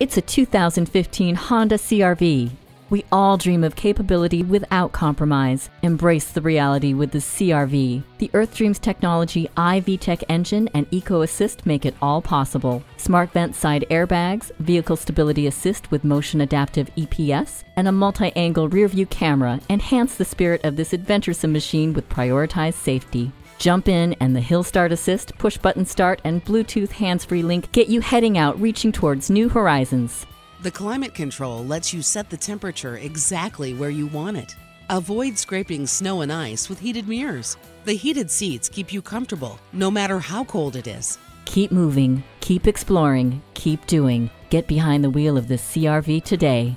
It's a 2015 Honda CRV. We all dream of capability without compromise. Embrace the reality with the CRV. The Earth Dreams technology iVTEC engine and Eco Assist make it all possible. Smart vent side airbags, vehicle stability assist with motion adaptive EPS, and a multi angle rear view camera enhance the spirit of this adventuresome machine with prioritized safety. Jump in and the Hill Start Assist, push button start, and Bluetooth hands free link get you heading out reaching towards new horizons. The climate control lets you set the temperature exactly where you want it. Avoid scraping snow and ice with heated mirrors. The heated seats keep you comfortable no matter how cold it is. Keep moving, keep exploring, keep doing. Get behind the wheel of the CRV today.